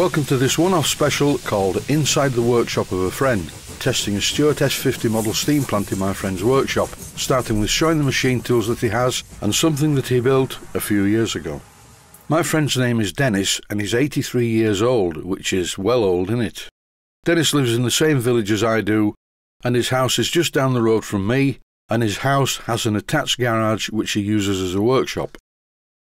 Welcome to this one-off special called Inside the Workshop of a Friend, testing a Stuart S50 model steam plant in my friend's workshop, starting with showing the machine tools that he has and something that he built a few years ago. My friend's name is Dennis and he's 83 years old, which is well old, isn't it? Dennis lives in the same village as I do and his house is just down the road from me and his house has an attached garage which he uses as a workshop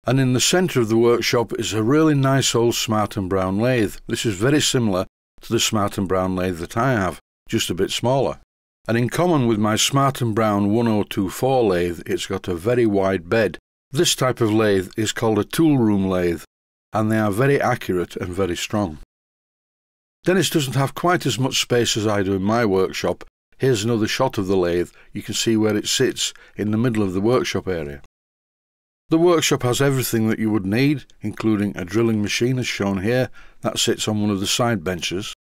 and in the centre of the workshop is a really nice old Smart and Brown lathe. This is very similar to the Smart and Brown lathe that I have, just a bit smaller. And in common with my Smart and Brown 1024 lathe, it's got a very wide bed. This type of lathe is called a tool room lathe, and they are very accurate and very strong. Dennis doesn't have quite as much space as I do in my workshop. Here's another shot of the lathe. You can see where it sits in the middle of the workshop area. The workshop has everything that you would need, including a drilling machine as shown here, that sits on one of the side benches.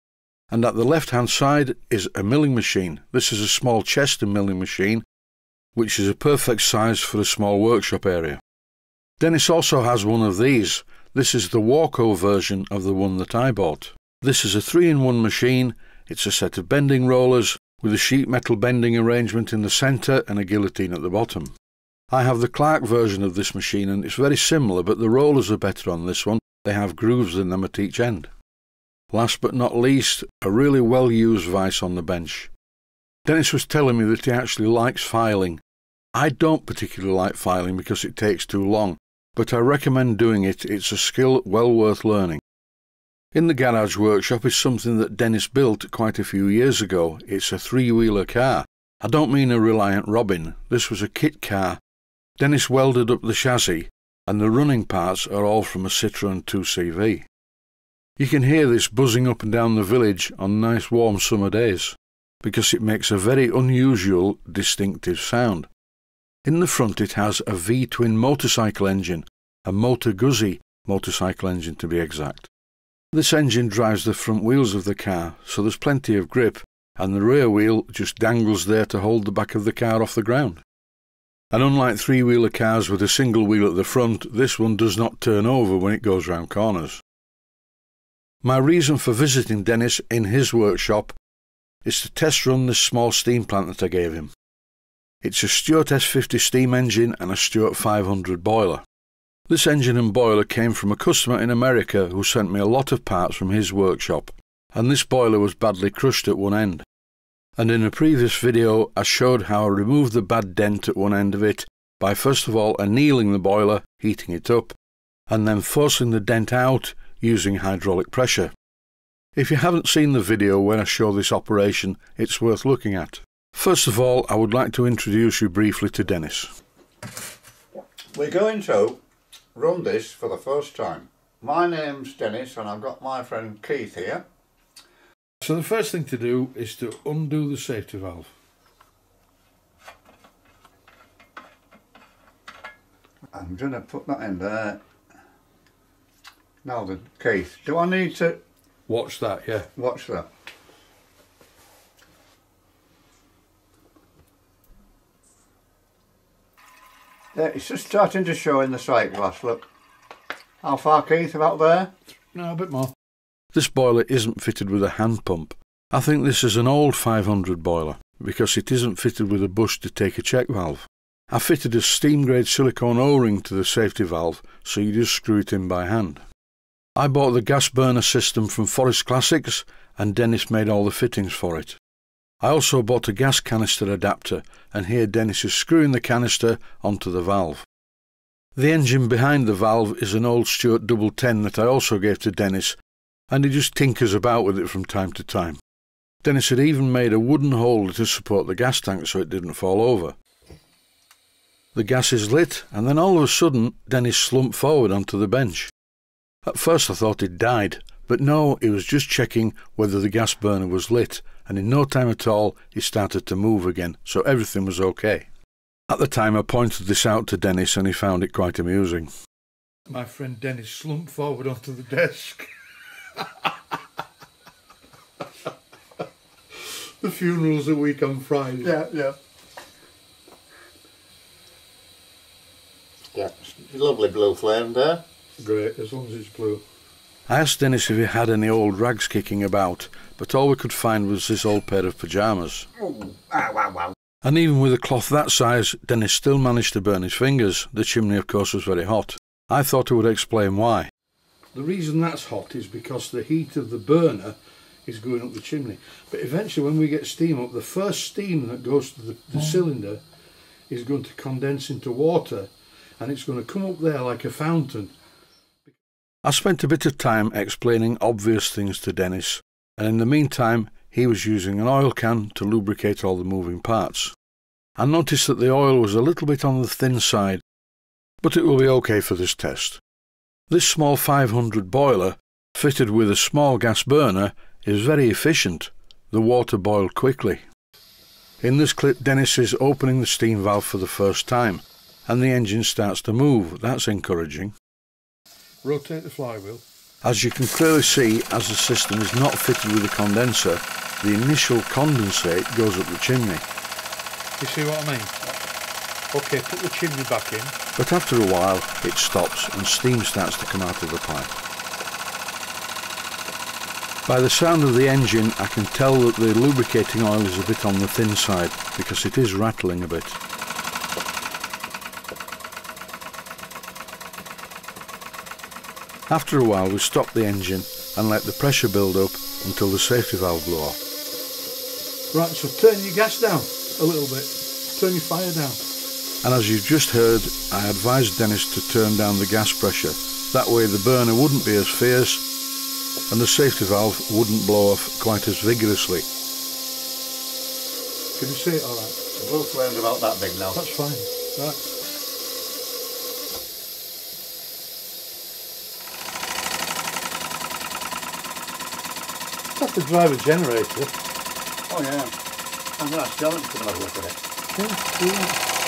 And at the left hand side is a milling machine. This is a small Chester milling machine, which is a perfect size for a small workshop area. Dennis also has one of these. This is the Warco version of the one that I bought. This is a 3 in 1 machine. It's a set of bending rollers with a sheet metal bending arrangement in the centre and a guillotine at the bottom. I have the Clarke version of this machine and it's very similar, but the rollers are better on this one. They have grooves in them at each end. Last but not least, a really well used vice on the bench. Dennis was telling me that he actually likes filing. I don't particularly like filing because it takes too long, but I recommend doing it. It's a skill well worth learning. In the garage workshop is something that Dennis built quite a few years ago. It's a three-wheeler car. I don't mean a Reliant Robin. This was a kit car Dennis welded up the chassis, and the running parts are all from a Citroën 2CV. You can hear this buzzing up and down the village on nice warm summer days, because it makes a very unusual, distinctive sound. In the front it has a V-twin motorcycle engine, a Moto Guzzi motorcycle engine to be exact. This engine drives the front wheels of the car, so there's plenty of grip, and the rear wheel just dangles there to hold the back of the car off the ground. And unlike three wheeler cars with a single wheel at the front, this one does not turn over when it goes round corners. My reason for visiting Dennis in his workshop is to test run this small steam plant that I gave him. It's a Stuart S50 steam engine and a Stuart 500 boiler. This engine and boiler came from a customer in America who sent me a lot of parts from his workshop, and this boiler was badly crushed at one end and in a previous video I showed how I removed the bad dent at one end of it by first of all annealing the boiler, heating it up, and then forcing the dent out using hydraulic pressure. If you haven't seen the video when I show this operation, it's worth looking at. First of all, I would like to introduce you briefly to Dennis. We're going to run this for the first time. My name's Dennis and I've got my friend Keith here. So the first thing to do is to undo the safety valve. I'm going to put that in there. Now then, Keith, do I need to... Watch that, yeah. Watch that. There, it's just starting to show in the sight glass, look. How far, Keith, about there? No, a bit more. This boiler isn't fitted with a hand pump. I think this is an old 500 boiler because it isn't fitted with a bush to take a check valve. I fitted a steam grade silicone O-ring to the safety valve so you just screw it in by hand. I bought the gas burner system from Forest Classics and Dennis made all the fittings for it. I also bought a gas canister adapter and here Dennis is screwing the canister onto the valve. The engine behind the valve is an old Stuart Double Ten that I also gave to Dennis and he just tinkers about with it from time to time. Dennis had even made a wooden holder to support the gas tank so it didn't fall over. The gas is lit, and then all of a sudden Dennis slumped forward onto the bench. At first I thought he'd died, but no, he was just checking whether the gas burner was lit, and in no time at all he started to move again, so everything was okay. At the time I pointed this out to Dennis and he found it quite amusing. My friend Dennis slumped forward onto the desk. the funeral's a week on Friday. Yeah, yeah. Yeah, lovely blue flame there. Great, as long as it's blue. I asked Dennis if he had any old rags kicking about, but all we could find was this old pair of pyjamas. Oh, ow, ow, ow. And even with a cloth that size, Dennis still managed to burn his fingers. The chimney, of course, was very hot. I thought I would explain why. The reason that's hot is because the heat of the burner is going up the chimney. But eventually, when we get steam up, the first steam that goes to the, the cylinder is going to condense into water and it's going to come up there like a fountain. I spent a bit of time explaining obvious things to Dennis, and in the meantime, he was using an oil can to lubricate all the moving parts. I noticed that the oil was a little bit on the thin side, but it will be okay for this test. This small 500 boiler, fitted with a small gas burner, is very efficient. The water boiled quickly. In this clip, Dennis is opening the steam valve for the first time and the engine starts to move. That's encouraging. Rotate the flywheel. As you can clearly see, as the system is not fitted with a condenser, the initial condensate goes up the chimney. You see what I mean? Okay, put the chimney back in. But after a while, it stops and steam starts to come out of the pipe. By the sound of the engine, I can tell that the lubricating oil is a bit on the thin side because it is rattling a bit. After a while we stop the engine and let the pressure build up until the safety valve blew off. Right, so turn your gas down a little bit, turn your fire down. And as you've just heard, I advised Dennis to turn down the gas pressure. That way the burner wouldn't be as fierce and the safety valve wouldn't blow off quite as vigorously. Can you see it alright? The both learned about that big now. That's fine. Right. have to drive a generator. Oh yeah. I'm going to ask Dylan to have a look at it. Yeah, yeah.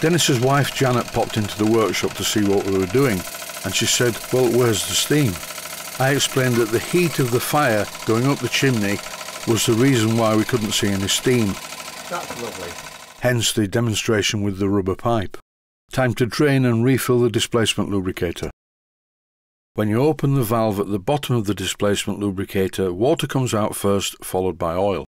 Dennis's wife Janet popped into the workshop to see what we were doing, and she said, Well, where's the steam? I explained that the heat of the fire going up the chimney was the reason why we couldn't see any steam. That's lovely. Hence the demonstration with the rubber pipe. Time to drain and refill the displacement lubricator. When you open the valve at the bottom of the displacement lubricator, water comes out first, followed by oil.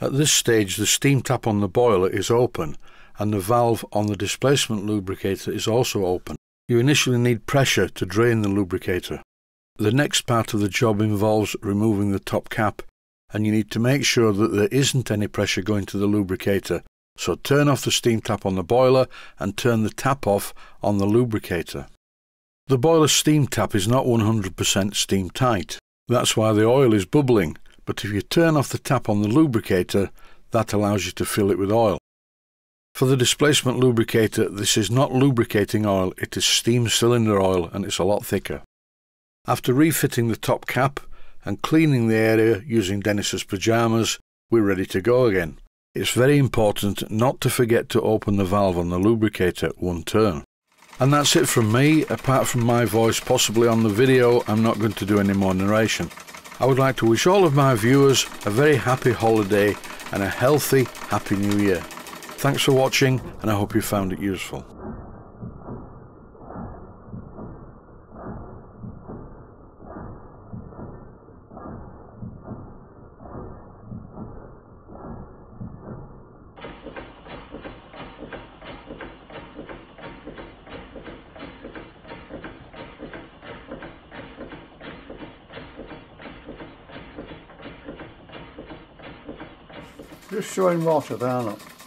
At this stage, the steam tap on the boiler is open, and the valve on the displacement lubricator is also open. You initially need pressure to drain the lubricator. The next part of the job involves removing the top cap, and you need to make sure that there isn't any pressure going to the lubricator so turn off the steam tap on the boiler and turn the tap off on the lubricator. The boiler steam tap is not 100% steam tight. That's why the oil is bubbling, but if you turn off the tap on the lubricator, that allows you to fill it with oil. For the displacement lubricator, this is not lubricating oil, it is steam cylinder oil and it's a lot thicker. After refitting the top cap and cleaning the area using Dennis's pyjamas, we're ready to go again. It's very important not to forget to open the valve on the lubricator one turn. And that's it from me, apart from my voice possibly on the video, I'm not going to do any more narration. I would like to wish all of my viewers a very happy holiday and a healthy, happy new year. Thanks for watching and I hope you found it useful. Just showing water there, look.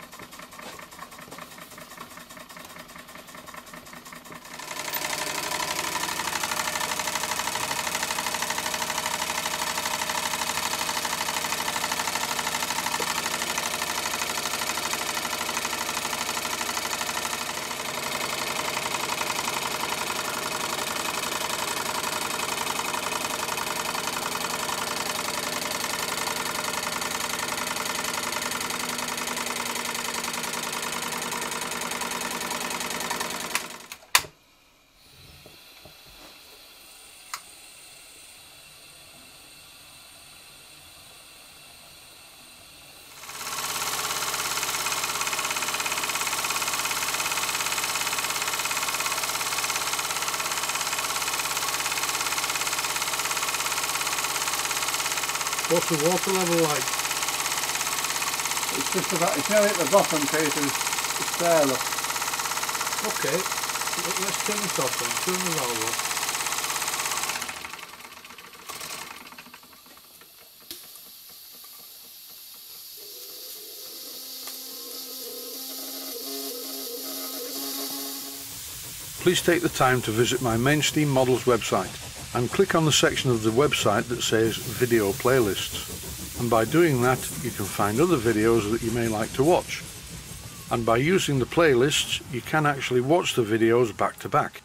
What's the water level like? It's just about, it's nearly at the bottom, Peter. It's there, look. Okay, let- let's turn this off then, turn the valve off. Please take the time to visit my Mainsteam Models website and click on the section of the website that says Video Playlists. And by doing that, you can find other videos that you may like to watch. And by using the playlists, you can actually watch the videos back to back.